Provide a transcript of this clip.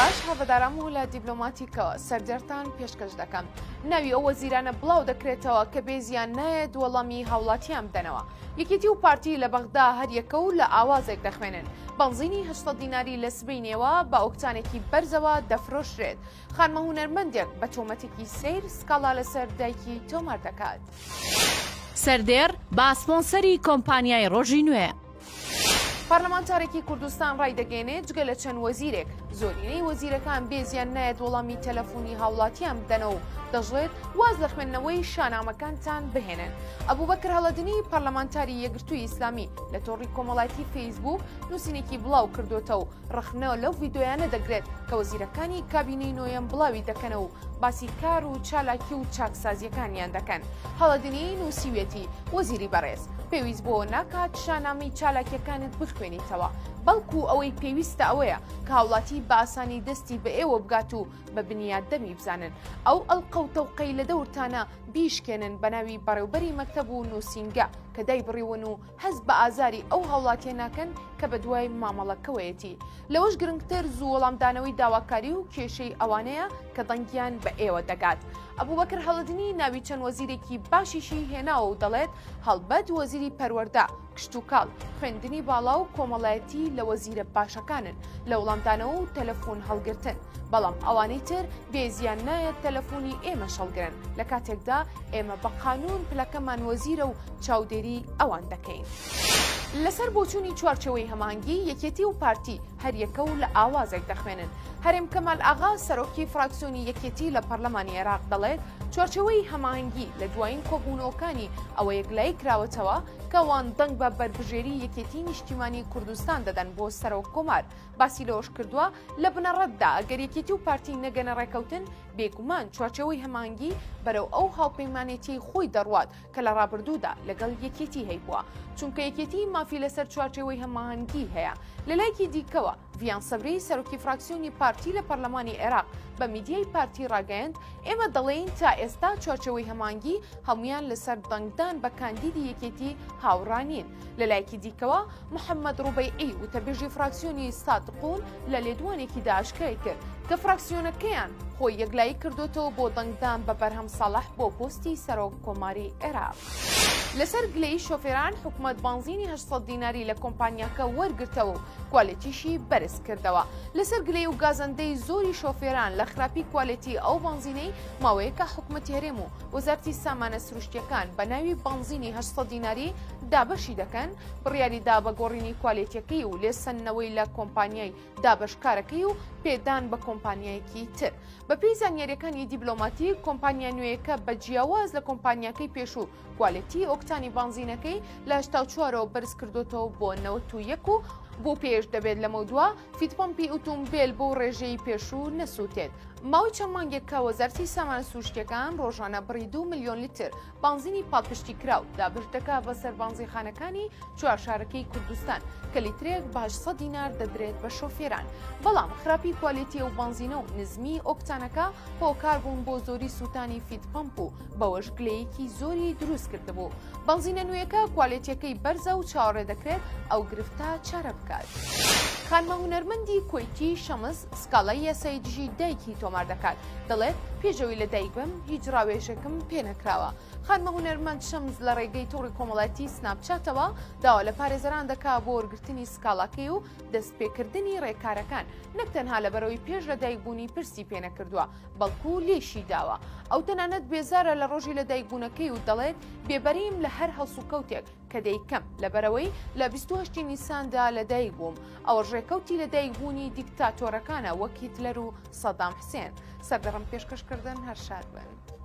باش هەڤدارام و لە دیبلۆماتیکەوە سەردێرتان پێشکەش دەکەم ناوی ئەو وەزیرانە بڵاو دەکرێتەوە کە بێزیان نایە دووەڵامی هاوڵاتیان بدەنەوە یەکێتی و پارتی لە بەغدا هەریەکە و لە ئاوازێک دەخوێنن بەنزینی هەشتە دیناری لە سبینێەوە بە ئۆکتانێکی بەرزەوە دەفرۆشرێت خانمە هونەرمەندێک بە تۆمەتێکی سەیر سکاڵا لەسەر دایکی تۆمار دەکات. سەردێڕ با سپۆنسەری کۆمپانیای ڕۆژی نوێ. پارلمانتارێکی کوردستان ڕایدەگەێنێت جگە لە چەند وەزیرێک زۆرینەی وەزیرەکان بێزیان نایەت وەڵامی تەلەفونی هاوڵاتیان بدەنە و دەژڵێت واز لە خوێندنەوەی شانامەکانتان بهێنن ئەبوو بەکر هەڵەدنی پارلمانتاری یەگرتووی ئیسلامی لە تۆڕی کۆمەڵایەتی فەیسبوک نووسینێکی بڵاو کردوتە و ڕەخنە لەو ڤیدیۆیانە دەگرێت کە وەزیرەکانی کابینەی نۆیەم بڵاوی دەکەنە و باسی کار و چالاکی و چاکسازیەکانیان دەکەن هەڵەدنیی نووسیویەتی وەزیری بەڕێز پێویست بۆ ناکات شانامەی چالاکیەکانت بخوێنیتەوە بەڵکو ئەوەی پێویستە ئەوەیە کە هاوڵاتی بە ئاسانی دەستی بە ئێوە بگات و بە بنیات دەمی بزانن ئەو ئەڵقە و تەوقەی لە دەورتانە بیشکێنن بە ناوی بەڕێوبەری مەکتەب و نووسینگە کە دایبڕیون و هەست بە ئازاری ئەو هاوڵاتیە ناکەن کە بە دوای مامەڵەکەوەیەتی. لەوەش گرنگتر زوو وەڵامدانەوەی داواکاری و کێشەی ئەوانەیە کە دەنگیان بە ئێوە دەگات. ئەبوبەکر هەڵەدنی ناوی چەند وەزیرێکی باشیشی هێناوە و دەڵێت هەڵبەت وەزیری پەروەردە، کشتوکاڵ، خوێندنی باڵا و کۆمەڵایەتی لە وەزیرە باشەکانن لە وڵامدانەوە و تەلەفون هەڵگرتن، بەڵام ئەوانەی تر بێزیان نایەت تەلەفونی ئێمەش هەڵگرن لە کاتێکدا ئێمە بە قانون پلەکەمان وەزیرە و چاودێری ئەوان دەکەین. لەسەر بۆچوونی چوارچێوەی هەماهەنگی، یەکێتی و پارتی هەر یەکە و لە ئاوازێک دەخوێنن. هەرێم کەمال ئاغا، سەرۆکی فراکسیۆنی یەکێتی لە پەرلەمانی عێراق دەڵێت، چوارچێوەی هەماهەنگی لە دوایین کۆبوونەوەکانی ئەوە یەکلایی کراوەتەوە کە ئەوان دەنگ بە بەربژێری یەکێتیی نیشتیمانیی کوردستان دەدەن بۆ سەرۆککۆمار. باسی لەوەشکردووە، لە بنەڕەتدا ئەگەر یەکێتی و پارتی نەگەنە ڕێککەوتن، بێگومان چوارچێوەی هەماهەنگی بەرەو ئەو هاوپەیمانێتییەی خۆی دەڕوات کە لە ڕابردوودا لەگەڵ یەکێتی هەیبووە، چونکە یەکێتی مافی لەسەر چوارچێوەی هەماهەنگی هەیە. لەلایەکی دیکەوە، ڤیان سەبری، سەرۆکی فراکسیۆنی پارتی لە پەرلەمانی عێراق بە میدیای پارتی ڕاگەیاند، ئێمە دەڵێین تا ئێستا چوارچێوەی هەماهەنگی هەموویان لەسەر دەنگدان بە کاندیدی یەکێتی هاوڕا نین. لەلایەکی دیکەوە، محەممەد ڕوبەیعی، وتەبێژی فراکسیۆنی سادقون لە لێدوانێکیدا ئاشکرای کرد کە فراکسیۆنەکەیان خۆی یەکلایی کردووەتەوە بۆ دەنگدان بە بەرهەم ساڵح بۆ پۆستی سەرۆک کۆماری عێراق. لەسەر گلەیی شۆفێران، حکومەت بەنزینی هەشت سەد دیناری لە کۆمپانیاکە وەرگرتەوە و کوالێتیشی بەرز کردەوە. لەسەر گلەیی و گازەندەی زۆری شۆفێران لە خراپی کوالێتی ئەو بەنزینەی ماوەیەکە حکومەتی هەرێم و وەزارەتی سامانە سروشتیەکان بە ناوی بەنزینی هەشت سەد دیناری دابەشی دەکەن، بڕیاری دا بە گۆڕینی کوالێتیەکەی و لێسەندنەوەی لە کۆمپانیای دابەشکارەکەی و پێدان بە کۆمپانیایەکی تر. بەپێی زانیاریەکانی دیبلۆماتی، کۆمپانیا نوێیەکە بە جیاواز لە کۆمپانیاکەی پێشوو کوالێتی ئۆکتانی بەنزینەکەی لە هەشتا و چوار ەوە بەرزکردۆتەوە بۆ نەوەت و یەک و بۆ پێش دەبێت لەمەودوا فیتپۆمپی ئوتومبێل بۆ ڕێژەی پێشوو نەسووتێت ماوەی چەند مانگێک کە وەزارتی سامانە سروشتیەکان ڕۆژانە بڕی دو میلیۆن لیتر بانزینی پاڵپشتی کراو دابشتەکە بە سەربانزیخانەکانی چوارشارەکەی کوردستان کە لیترێک باشسە دینار دەدرێت بە شۆفێران بەڵام خراپی کوالێتی و بانزینە و نزمی ئۆکتانەکە هۆکار بوون بۆ زۆری سووتانی فیتپەمپ و بەوەش گلەیەکی زۆری دروست کردبوو بەنزینە نوێیەکە کوالێتیەکەی بەرزە و چاوەڕێ دەکرێت ئەو گرفتە چارە بکات. خانمە هونەرمەندی کوەیتی شەمس سکاڵای یاسایی دژی دایکی تۆمار دەکات، دەڵێت پێش ئەوەی لەدایکبم هیچ ڕاوێژێکم پێنەکراوە. خانمە هونەرمەند شەمس لە ڕێگەی تۆڕی کۆمەڵایەتی سناپچاتەوە داوا لە پارێزەران دەکات بۆ وەرگرتنی سکاڵاکەی و دەستپێکردنی ڕێکارەکان، نەک تەنها لەبەرئەوەی پێش لەدایکبوونی پرسی پێنەکردووە، بەڵکو لێیشی داوە. ئەو تەنانەت بێزارە لە ڕۆژی لەدایکبوونەکەی و دەڵێت، بێبەریم لە هەر هەڵسوکەوتێک کە دەیکەم، لەبەرئەوەی لە بیست و هەشتی نیساندا لەدایکبووم. ئەوەش ڕێکەوتی لەدایکبوونی دیکتاتۆرەکانە وەک هیتلەر و سەدام حسێن. سەردەڕم پێشکەشکردن هەر شاد بن.